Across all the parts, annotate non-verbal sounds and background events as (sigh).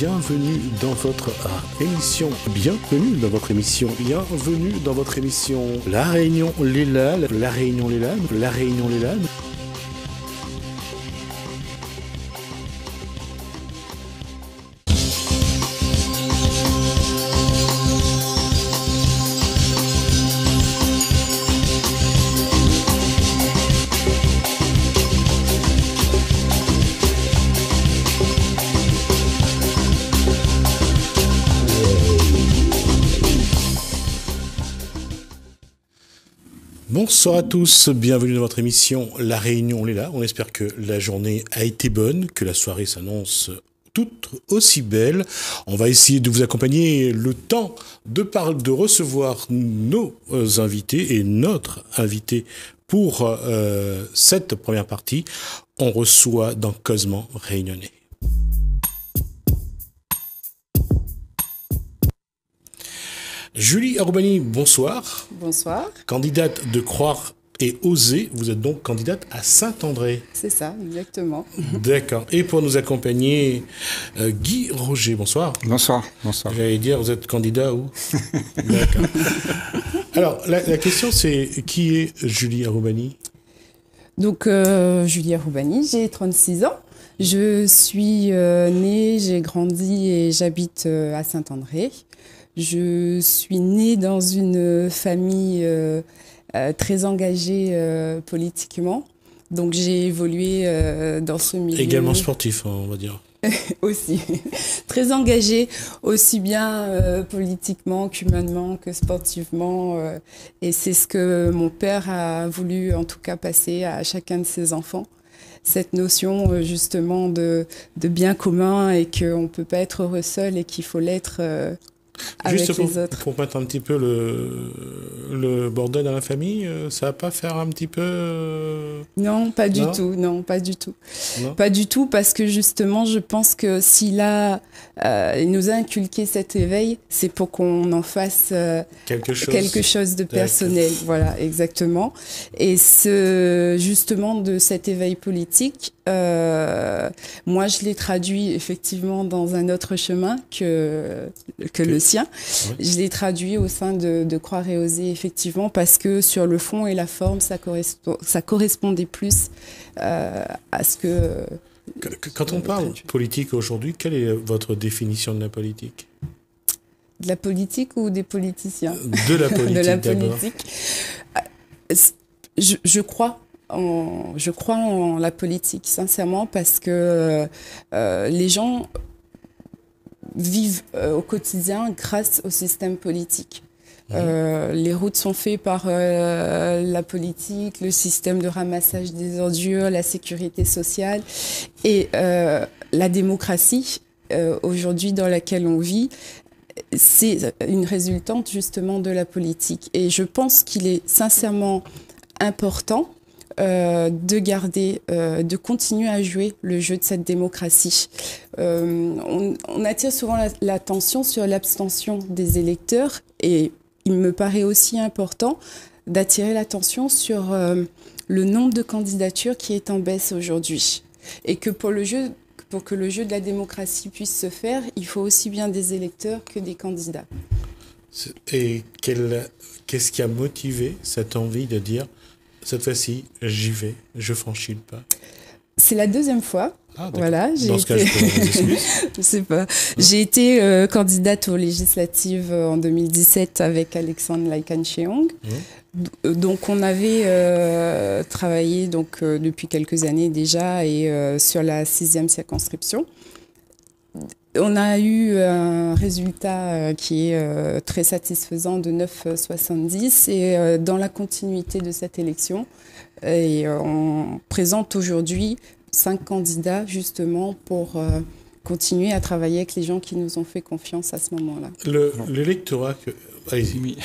bienvenue dans votre ah, émission. Bienvenue dans votre émission. Bienvenue dans votre émission. La Réunion Lalles. La Réunion Lalles. La Réunion Les Bonsoir à tous, bienvenue dans votre émission La Réunion, on est là. On espère que la journée a été bonne, que la soirée s'annonce toute aussi belle. On va essayer de vous accompagner le temps de, de recevoir nos invités et notre invité pour euh, cette première partie. On reçoit dans Cosement Réunionnais. Julie Arubani, bonsoir. Bonsoir. Candidate de Croire et Oser, vous êtes donc candidate à Saint-André. C'est ça, exactement. D'accord. Et pour nous accompagner, euh, Guy Roger, bonsoir. Bonsoir. Bonsoir. J'allais dire, vous êtes candidat où? D'accord. (laughs) Alors, la, question c'est, qui est Julie Arubani? Donc, euh, Julie Arubani, j'ai 36 ans. Je suis euh, née, j'ai grandi et j'habite à Saint-André. Je suis née dans une famille euh, euh, très engagée euh, politiquement. Donc j'ai évolué dans ce milieu. Également sportif, hein, on va dire. (laughs) aussi. très engagée, aussi bien politiquement qu'humainement, que sportivement. et c'est ce que mon père a voulu en tout cas passer à chacun de ses enfants cette notion justement de, de bien commun et qu'on ne peut pas être heureux seul et qu'il faut l'être Juste pour, les autres. pour mettre un petit peu le, le bordel dans la famille, euh, ça va pas faire un petit peu... Euh, non, pas du tout, non, pas du tout. Pas du tout, parce que justement, je pense que s'il a, euh, il nous a inculqué cet éveil, c'est pour qu'on en fasse quelque, chose. quelque chose de personnel. Voilà, exactement. Et ce, justement, de cet éveil politique, moi, je l'ai traduit effectivement dans un autre chemin que, que le je l'ai traduit au sein de, Croire et Oser, effectivement, parce que sur le fond et la forme, ça, correspond, ça correspondait plus euh, à ce que... Quand on parle politique aujourd'hui, quelle est votre définition de la politique? De la politique ou des politiciens? De la (laughs) politique. de la politique. Euh, je, je crois en, je crois en la politique, sincèrement, parce que euh, les gens vivent euh, au quotidien grâce au système politique. Euh, les routes sont faites par euh, la politique, le système de ramassage des ordures, la sécurité sociale et la démocratie aujourd'hui dans laquelle on vit. C'est une résultante justement de la politique. Et je pense qu'il est sincèrement important de garder, euh, de continuer à jouer le jeu de cette démocratie. Euh, on, attire souvent l'attention sur l'abstention des électeurs et il me paraît aussi important d'attirer l'attention sur le nombre de candidatures qui est en baisse aujourd'hui. Et que pour le jeu pour que le jeu de la démocratie puisse se faire, il faut aussi bien des électeurs que des candidats. Et qu'est-ce qui a motivé cette envie de dire cette fois-ci, j'y vais, je franchis le pas. C'est la deuxième fois. Ah, voilà, j'ai été... (laughs) je sais pas. J'ai été euh, candidate aux législatives euh, en 2017 avec Alexandre Laikan-Cheong. Mmh. Euh, donc on avait travaillé donc depuis quelques années déjà et sur la sixième circonscription. On a eu un résultat euh, qui est euh, très satisfaisant de 9,70 et euh, dans la continuité de cette élection, et on présente aujourd'hui cinq candidats justement pour continuer à travailler avec les gens qui nous ont fait confiance à ce moment-là. L'électorat que... Oui.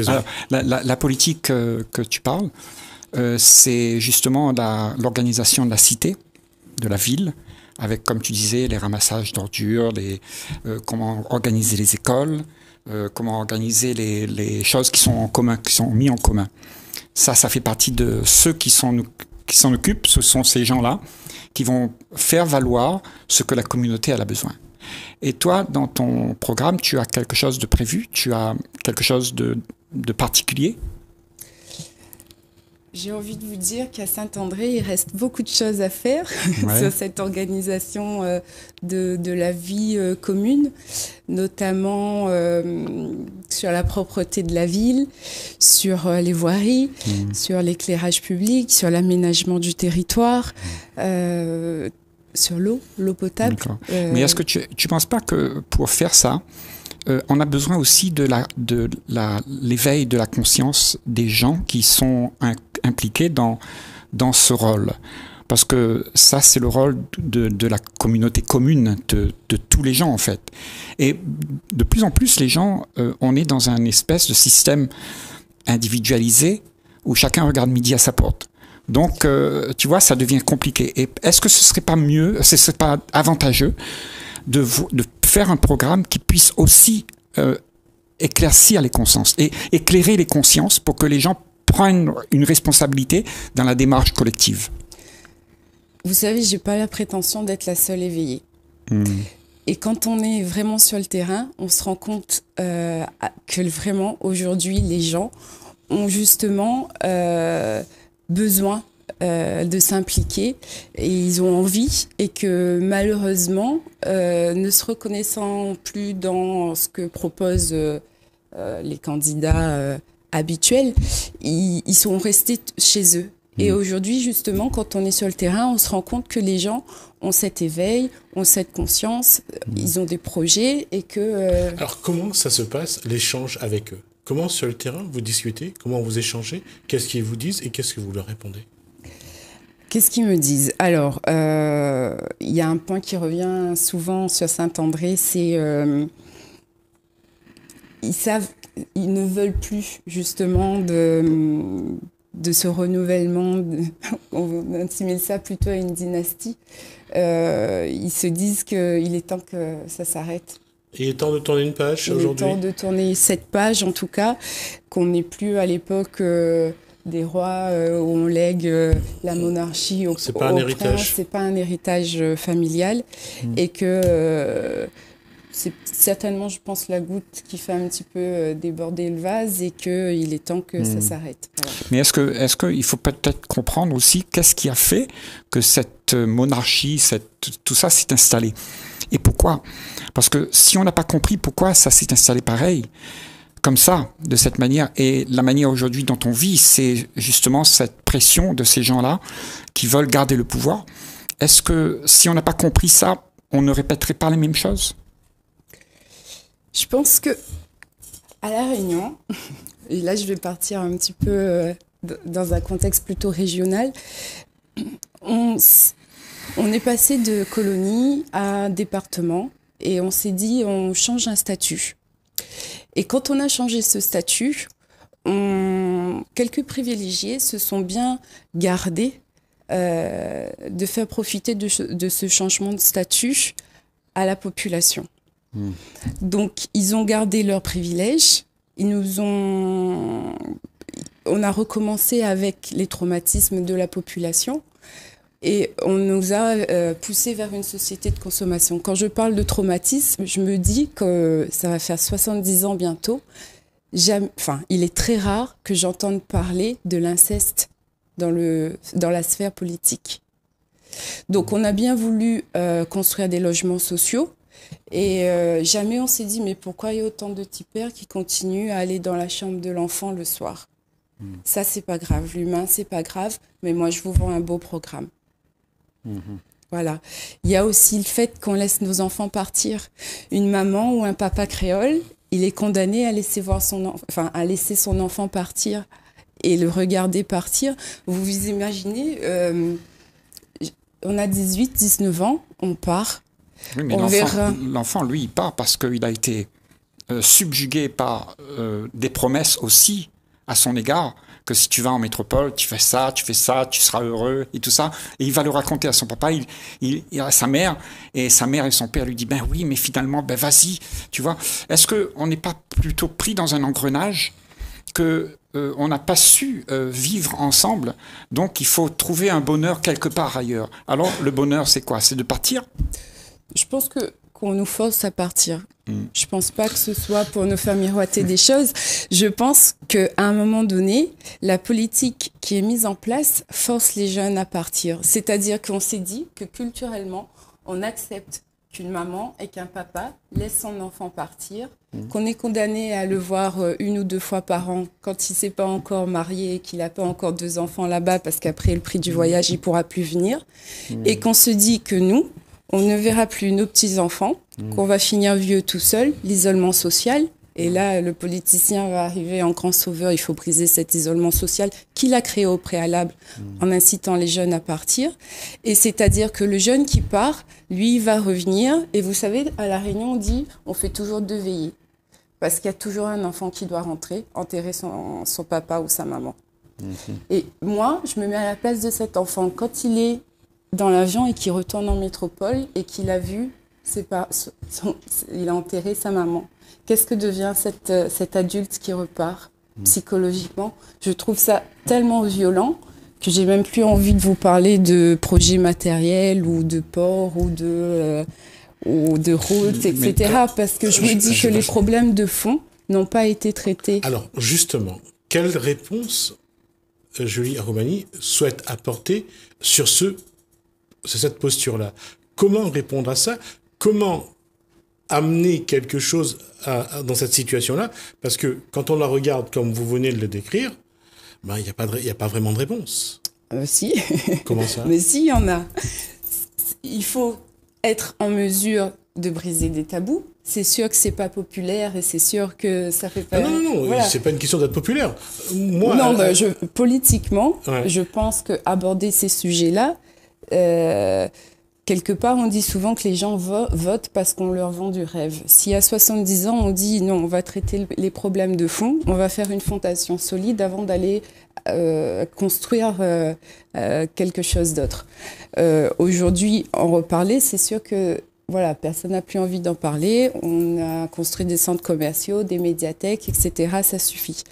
(laughs) la, la, politique que tu parles, c'est justement l'organisation de la cité, de la ville, avec, comme tu disais, les ramassages d'ordures, euh, comment organiser les écoles, euh, comment organiser les, choses qui sont en commun, qui sont mis en commun. Ça, ça fait partie de ceux qui s'en occupent. Ce sont ces gens-là qui vont faire valoir ce que la communauté a besoin. Et toi, dans ton programme, tu as quelque chose de prévu? Tu as quelque chose de particulier? J'ai envie de vous dire qu'à Saint-André, il reste beaucoup de choses à faire (laughs) sur cette organisation euh, de, de, la vie euh, commune, notamment euh, sur la propreté de la ville, sur les voiries, mmh. sur l'éclairage public, sur l'aménagement du territoire. Mmh. sur l'eau, l'eau potable. Mais est-ce que tu ne penses pas que pour faire ça, euh, on a besoin aussi de la de la l'éveil de la conscience des gens qui sont impliqués dans dans ce rôle. Parce que ça c'est le rôle de, de la communauté commune de, de, tous les gens en fait. Et de plus en plus les gens euh, on est dans un espèce de système individualisé où chacun regarde midi à sa porte. Donc, euh, tu vois, ça devient compliqué. Et est-ce que ce serait pas mieux, ce serait pas avantageux de, de faire un programme qui puisse aussi euh, éclaircir les consciences et éclairer les consciences pour que les gens prennent une responsabilité dans la démarche collective. Vous savez, j'ai pas la prétention d'être la seule éveillée. Hmm. Et quand on est vraiment sur le terrain, on se rend compte euh, que vraiment aujourd'hui les gens ont justement euh, besoin euh, de s'impliquer et ils ont envie et que malheureusement, euh, ne se reconnaissant plus dans ce que proposent euh, les candidats habituels, ils, sont restés chez eux. Et mmh. aujourd'hui, justement, quand on est sur le terrain, on se rend compte que les gens ont cet éveil, ont cette conscience, mmh. ils ont des projets et que... Alors comment ça se passe, l'échange avec eux? Comment sur le terrain vous discutez? Comment vous échangez? Qu'est-ce qu'ils vous disent et qu'est-ce que vous leur répondez? Qu'est-ce qu'ils me disent? Alors, euh, il y a un point qui revient souvent sur Saint-André, c'est euh, ils savent, ils ne veulent plus justement de, de ce renouvellement. (laughs) on assimile ça plutôt à une dynastie. Euh, ils se disent qu'il est temps que ça s'arrête. Il est temps de tourner une page aujourd'hui. Il est temps de tourner cette page, en tout cas, qu'on n'est plus à l'époque des rois euh, où on lègue euh, la monarchie au, c'est pas un héritage c'est pas un héritage euh, familial hmm. et que c'est certainement je pense la goutte qui fait un petit peu déborder le vase et que il est temps que ça hmm. s'arrête mais est-ce que est-ce qu'il faut peut-être comprendre aussi qu'est-ce qui a fait que cette monarchie cette tout ça s'est installé et pourquoi? Parce que si on n'a pas compris pourquoi ça s'est installé pareil comme ça, de cette manière. Et la manière aujourd'hui dont on vit, c'est justement cette pression de ces gens-là qui veulent garder le pouvoir. Est-ce que si on n'a pas compris ça, on ne répéterait pas les mêmes choses? Je pense que à la Réunion, (laughs) et là je vais partir un petit peu euh, dans un contexte plutôt régional, on, est passé de colonie à département et on s'est dit on change un statut. Et quand on a changé ce statut, quelques privilégiés se sont bien gardés euh, de faire profiter de, ce changement de statut à la population. Hmm. Donc, ils ont gardé leurs privilèges. Ils nous ont. On a recommencé avec les traumatismes de la population. Et on nous a euh, poussé vers une société de consommation. Quand je parle de traumatisme, je me dis que ça va faire 70 ans bientôt. enfin, il est très rare que j'entende parler de l'inceste dans, dans la sphère politique. Donc on a bien voulu euh, construire des logements sociaux et euh, jamais on s'est dit mais pourquoi il y a autant de tipeurs qui continuent à aller dans la chambre de l'enfant le soir? Hmm. Ça c'est pas grave, l'humain c'est pas grave, mais moi je vous vends un beau programme. Voilà. Il y a aussi le fait qu'on laisse nos enfants partir. Une maman ou un papa créole, il est condamné à laisser voir son, enfin, à laisser son enfant partir et le regarder partir. Vous vous imaginez, euh, on a 18, 19 ans, on part. Oui, mais l'enfant, lui, il part parce qu'il a été euh, subjugué par euh, des promesses aussi à son égard que si tu vas en métropole, tu fais ça, tu fais ça, tu seras heureux et tout ça. Et il va le raconter à son papa, il, il, à sa mère, et sa mère et son père lui disent, ben oui, mais finalement, ben vas-y, tu vois. Est-ce qu'on n'est pas plutôt pris dans un engrenage que euh, on n'a pas su euh, vivre ensemble, donc il faut trouver un bonheur quelque part ailleurs. Alors le bonheur, c'est quoi? C'est de partir? Je pense que qu'on nous force à partir. Mm. Je pense pas que ce soit pour nous faire miroiter des choses. Je pense qu'à un moment donné, la politique qui est mise en place force les jeunes à partir. C'est-à-dire qu'on s'est dit que culturellement, on accepte qu'une maman et qu'un papa laissent son enfant partir, mm. qu'on est condamné à le voir euh, une ou deux fois par an quand il s'est pas encore marié et qu'il n'a pas encore deux enfants là-bas parce qu'après le prix du mm. voyage, il pourra plus venir. Et qu'on se dit que nous, on ne verra plus nos petits-enfants, mmh. qu'on va finir vieux tout seul, l'isolement social. Et là, le politicien va arriver en grand sauveur. Il faut briser cet isolement social qu'il a créé au préalable mmh. en incitant les jeunes à partir. Et c'est-à-dire que le jeune qui part, lui, va revenir. Et vous savez, à La Réunion, on dit, on fait toujours deux veillées. Parce qu'il y a toujours un enfant qui doit rentrer, enterrer son, papa ou sa maman. Mmh. Et moi, je me mets à la place de cet enfant. Quand il est dans l'avion et qui retourne en métropole et qu'il a vu, c'est pas, il a enterré sa maman. Qu'est-ce que devient cette, euh, cet adulte qui repart hmm. psychologiquement? Je trouve ça tellement violent que j'ai même plus envie de vous parler de projets matériels ou de ports ou de euh, ou de routes, etc. parce que je me dis que les problèmes de fond n'ont pas été traités. Alors justement, quelle réponse euh, Julie Aromani souhaite apporter sur ce c'est cette posture-là. Comment répondre à ça? Comment amener quelque chose dans cette situation-là? Parce que quand on la regarde comme vous venez de le décrire, ben, il n'y a, pas a pas vraiment de réponse. Euh, si. (laughs) Comment ça? Mais si, il y en a. Il faut être en mesure de briser des tabous. C'est sûr que c'est pas populaire et c'est sûr que ça fait pas. non, non, non, c'est pas une question d'être populaire. Moi, non, bah, je, politiquement, je pense que aborder ces sujets-là, euh, quelque part, on dit souvent que les gens votent parce qu'on leur vend du rêve. Si à 70 ans, on dit non, on va traiter les problèmes de fond, on va faire une fondation solide avant d'aller euh, construire euh, quelque chose d'autre. Aujourd'hui, en reparler, c'est sûr que voilà, personne n'a plus envie d'en parler. On a construit des centres commerciaux, des médiathèques, etc. Ça suffit.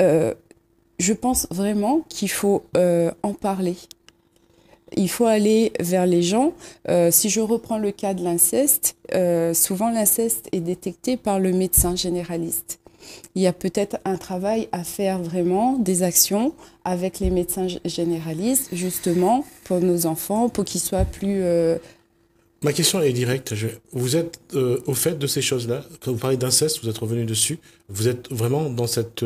je pense vraiment qu'il faut en parler il faut aller vers les gens. Euh, si je reprends le cas de l'inceste, euh, souvent l'inceste est détecté par le médecin généraliste. Il y a peut-être un travail à faire vraiment, des actions avec les médecins généralistes, justement, pour nos enfants, pour qu'ils soient plus... Euh, Ma question est directe. Vous êtes au fait de ces choses-là Quand vous parlez d'inceste, vous êtes revenu dessus. Vous êtes vraiment dans cette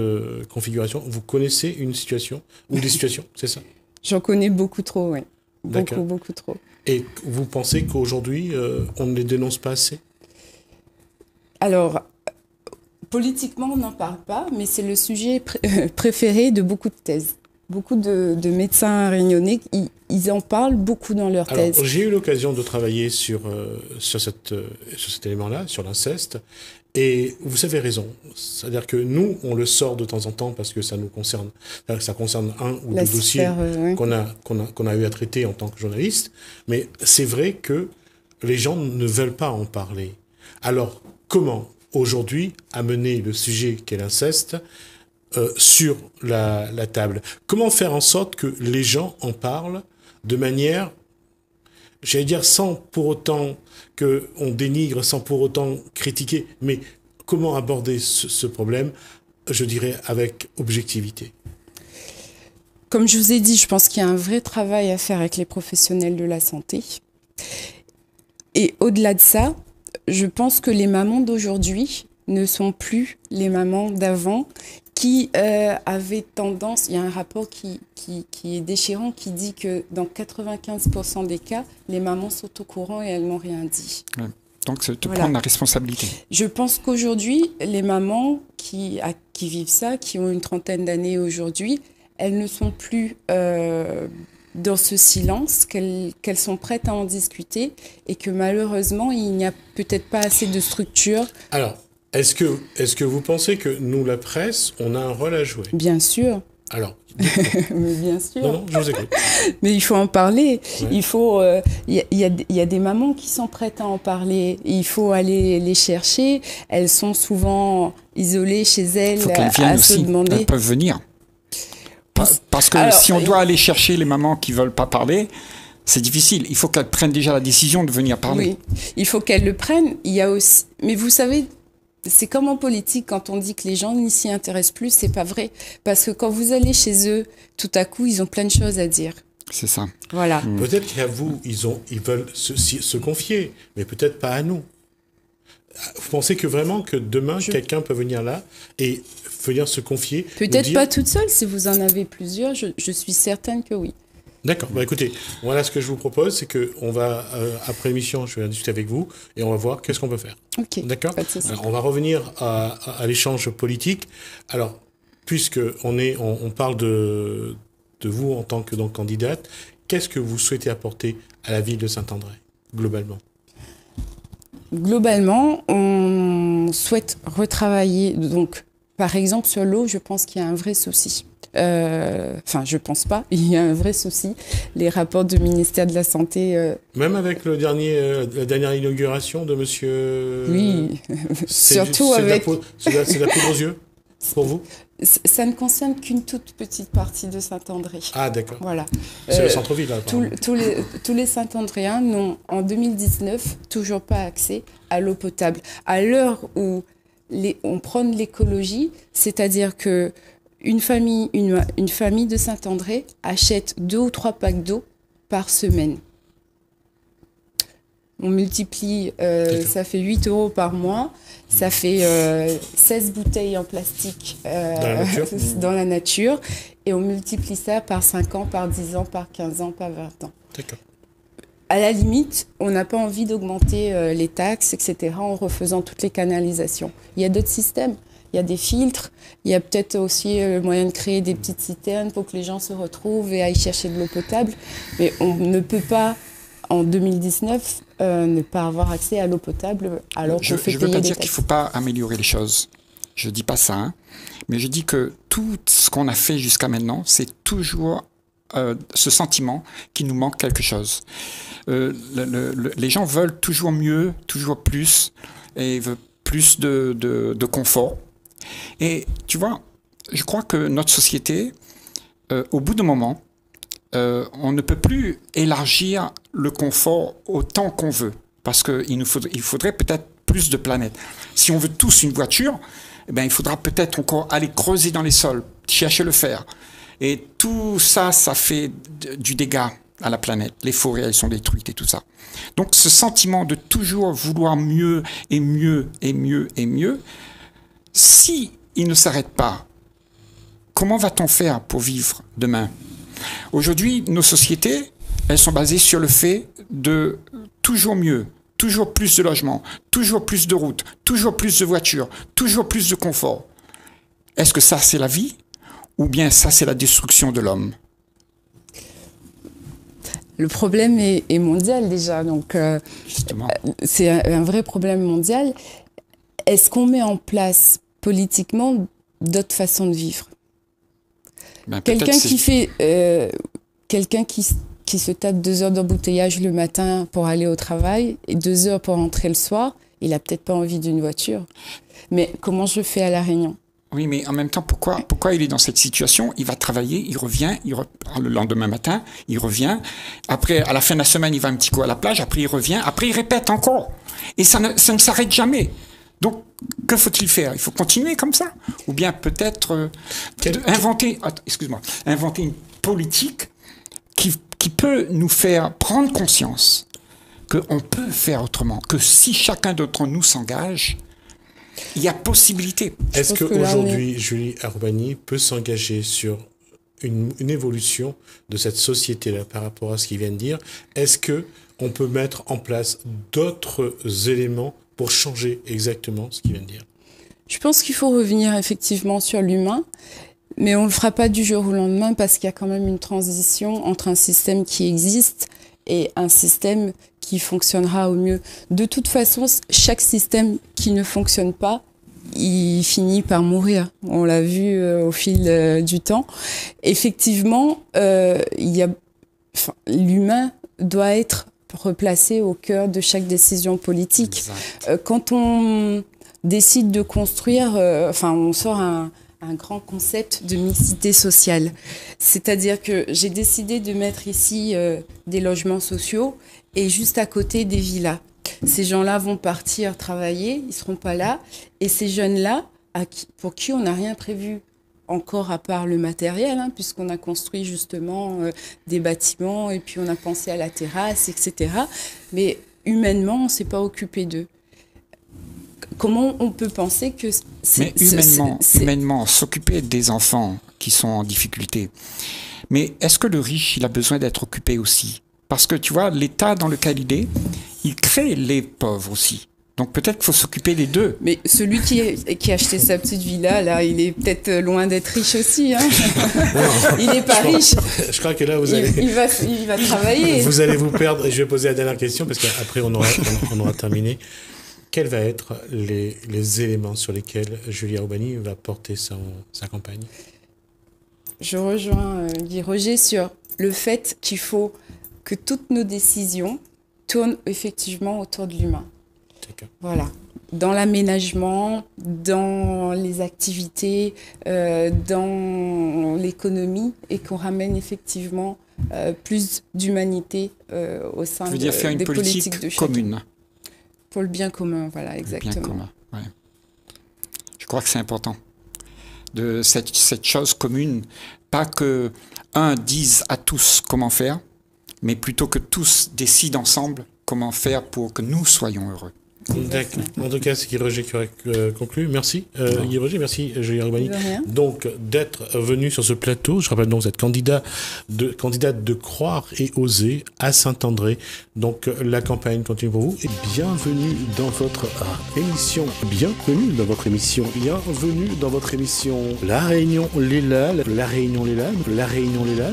configuration Vous connaissez une situation ou des (laughs) situations, c'est ça? J'en connais beaucoup trop, oui. Beaucoup, beaucoup trop. Et vous pensez qu'aujourd'hui, euh, on ne les dénonce pas assez? Alors, politiquement, on n'en parle pas, mais c'est le sujet préféré de beaucoup de thèses. Beaucoup de, médecins réunionnais, ils, en parlent beaucoup dans leurs thèses. J'ai eu l'occasion de travailler sur, euh, sur, cette, euh, sur cet élément-là, sur l'inceste, et vous avez raison. C'est-à-dire que nous, on le sort de temps en temps parce que ça nous concerne. Ça concerne un ou deux dossiers euh, qu'on a, qu'on a, qu'on a eu à traiter en tant que journaliste. Mais c'est vrai que les gens ne veulent pas en parler. Alors, comment aujourd'hui amener le sujet qu'est l'inceste euh, sur la, la table? Comment faire en sorte que les gens en parlent de manière j'allais dire sans pour autant qu'on dénigre, sans pour autant critiquer, mais comment aborder ce, problème, je dirais, avec objectivité? Comme je vous ai dit, je pense qu'il y a un vrai travail à faire avec les professionnels de la santé. Et au-delà de ça, je pense que les mamans d'aujourd'hui ne sont plus les mamans d'avant qui euh, avait tendance, il y a un rapport qui, qui, qui, est déchirant qui dit que dans 95% des cas, les mamans sont au courant et elles n'ont rien dit. Donc, c'est de prendre la responsabilité. Je pense qu'aujourd'hui, les mamans qui, qui vivent ça, qui ont une trentaine d'années aujourd'hui, elles ne sont plus euh, dans ce silence, qu'elles sont prêtes à en discuter et que malheureusement, il n'y a peut-être pas assez de structure. Alors, est-ce que, est que vous pensez que nous, la presse, on a un rôle à jouer? Bien sûr. Alors (laughs) Mais bien sûr. Non, non, je vous écoute. (laughs) Mais il faut en parler. Il faut. Euh, il y, y, a, y, a, des mamans qui sont prêtes à en parler. Il faut aller les chercher. Elles sont souvent isolées chez elles. Il faut qu'elles viennent aussi. Demander. Elles peuvent venir. Parce que si on doit aller chercher les mamans qui veulent pas parler, C'est difficile. Il faut qu'elle prenne déjà la décision de venir parler. Oui, il faut qu'elle le prenne. Il y a aussi, mais vous savez, c'est comme en politique quand on dit que les gens n'y s'y intéressent plus, c'est pas vrai. Parce que quand vous allez chez eux, tout à coup, ils ont plein de choses à dire. C'est ça. Voilà. Hmm. Peut-être qu'à vous, ils ont, ils veulent se, se confier, mais peut-être pas à nous. Vous pensez que vraiment que demain quelqu'un peut venir là et venir se confier Peut-être pas toute seule. Si vous en avez plusieurs, je, je suis certaine que oui. D'accord. Bah écoutez, voilà ce que je vous propose, c'est que on va euh, après l'émission, je vais discuter avec vous et on va voir qu'est-ce qu'on peut faire. Ok. D'accord. On va revenir à, à, l'échange politique. Alors, puisque on est, on, on, parle de de vous en tant que donc candidate, qu'est-ce que vous souhaitez apporter à la ville de Saint-André globalement? Globalement, on souhaite retravailler donc par exemple sur l'eau, je pense qu'il y a un vrai souci. Euh, enfin, je pense pas. (laughs) Il y a un vrai souci. Les rapports du ministère de la Santé. Euh, Même avec le dernier, euh, la dernière inauguration de Monsieur. Oui. (laughs) Surtout avec. C'est la, la poudre aux yeux (laughs) pour vous? Ça ne concerne qu'une toute petite partie de Saint-André. Ah, d'accord. Voilà. C'est le centre-ville, là. Tous, tous, les, tous les Saint-Andréens n'ont, en 2019, toujours pas accès à l'eau potable. À l'heure où les, on prône l'écologie, c'est-à-dire que une famille, une, une famille de Saint-André achète deux ou trois packs d'eau par semaine. On multiplie, euh, ça fait 8 euros par mois, ça fait euh, 16 bouteilles en plastique euh, dans, la (laughs) dans, la nature, et on multiplie ça par 5 ans, par 10 ans, par 15 ans, par 20 ans. À la limite, on n'a pas envie d'augmenter euh, les taxes, etc., en refaisant toutes les canalisations. Il y a d'autres systèmes il y a des filtres, il y a peut-être aussi le moyen de créer des petites citernes pour que les gens se retrouvent et aillent chercher de l'eau potable. Mais on ne peut pas, en 2019, euh, ne pas avoir accès à l'eau potable alors qu'on fait Je ne veux pas dire qu'il ne faut pas améliorer les choses. Je ne dis pas ça. Hein. Mais je dis que tout ce qu'on a fait jusqu'à maintenant, c'est toujours euh, ce sentiment qu'il nous manque quelque chose. Euh, le, le, les gens veulent toujours mieux, toujours plus, et veulent plus de, de, confort. Et tu vois, je crois que notre société, euh, au bout d'un moment, euh, on ne peut plus élargir le confort autant qu'on veut, parce qu'il faudrait peut-être plus de planètes. Si on veut tous une voiture, eh ben, il faudra peut-être encore aller creuser dans les sols, chercher le fer. Et tout ça, ça fait du dégât à la planète. Les forêts, elles sont détruites et tout ça. Donc ce sentiment de toujours vouloir mieux et mieux et mieux et mieux, si il ne s'arrête pas, comment va-t-on faire pour vivre demain? Aujourd'hui, nos sociétés, elles sont basées sur le fait de toujours mieux, toujours plus de logements, toujours plus de routes, toujours plus de voitures, toujours plus de confort. Est-ce que ça, c'est la vie? Ou bien ça, c'est la destruction de l'homme? Le problème est, est, mondial déjà, donc euh, c'est un, un, vrai problème mondial. Est-ce qu'on met en place politiquement d'autres façons de vivre? Ben, Quelqu'un qui fait, euh, quelqu'un qui, qui se tape deux heures d'embouteillage le matin pour aller au travail et deux heures pour rentrer le soir, il a peut-être pas envie d'une voiture. Mais comment je fais à la Réunion? Oui, mais en même temps, pourquoi, pourquoi il est dans cette situation? Il va travailler, il revient, il re... le lendemain matin, il revient. Après, à la fin de la semaine, il va un petit coup à la plage. Après, il revient. Après, il répète encore. Et ça ne, ça ne s'arrête jamais. Donc, que faut-il faire? Il faut continuer comme ça? Ou bien peut-être euh, inventer, excuse-moi, inventer une politique qui, qui peut nous faire prendre conscience qu'on peut faire autrement, que si chacun d'entre nous s'engage, il y a possibilité. Est-ce qu'aujourd'hui, Julie Arbani peut s'engager sur une, une, évolution de cette société-là par rapport à ce qu'il vient de dire? Est-ce que on peut mettre en place d'autres éléments pour changer exactement ce qu'il vient de dire? Je pense qu'il faut revenir effectivement sur l'humain. Mais on ne le fera pas du jour au lendemain parce qu'il y a quand même une transition entre un système qui existe et un système qui fonctionnera au mieux. De toute façon, chaque système qui ne fonctionne pas, il finit par mourir. On l'a vu euh, au fil euh, du temps. Effectivement, euh, il y a, enfin, l'humain doit être replacé au cœur de chaque décision politique. Quand on décide de construire, enfin, on sort un, un grand concept de mixité sociale. C'est-à-dire que j'ai décidé de mettre ici des logements sociaux et juste à côté des villas. Ces gens-là vont partir travailler, ils seront pas là. Et ces jeunes-là, pour qui on n'a rien prévu encore à part le matériel, hein, puisqu'on a construit justement euh, des bâtiments et puis on a pensé à la terrasse, etc. Mais humainement, on ne s'est pas occupé d'eux. Comment on peut penser que... Mais humainement, humainement s'occuper des enfants qui sont en difficulté. Mais est-ce que le riche, il a besoin d'être occupé aussi? Parce que tu vois, l'état dans lequel il est, il crée les pauvres aussi. Donc peut-être qu'il faut s'occuper des deux. Mais celui qui, qui a acheté sa petite villa, là, il est peut-être loin d'être riche aussi. Hein (laughs) il n'est pas riche. Je crois que là, vous allez... Il, va, il va travailler. Vous allez vous perdre. Et je vais poser la dernière question parce qu'après, on aura, on, aura terminé. Quels vont être les, les, éléments sur lesquels Julia Aubani va porter son, sa campagne? Je rejoins euh, Guy Roger sur le fait qu'il faut que toutes nos décisions tournent effectivement autour de l'humain. Voilà. Dans l'aménagement, dans les activités, euh, dans l'économie, et qu'on ramène effectivement euh, plus d'humanité euh, au sein veux dire, faire une politique de commune. Pour le bien commun, voilà, exactement. bien commun, Je crois que c'est important. De cette, cette chose commune, pas que un dise à tous comment faire, mais plutôt que tous décident ensemble comment faire pour que nous soyons heureux. D'accord. En tout cas, c'est Guy Roger qui aurait euh, conclu. Merci euh, Guy Roger, merci Julie Rubani. Donc d'être venu sur ce plateau. Je rappelle donc cette candidat de, candidate de croire et oser à Saint-André. Donc la campagne continue pour vous. Et bienvenue dans votre émission. Bienvenue dans votre émission. Bienvenue dans votre émission. La Réunion Léla, la Réunion Léla, la Réunion Léla.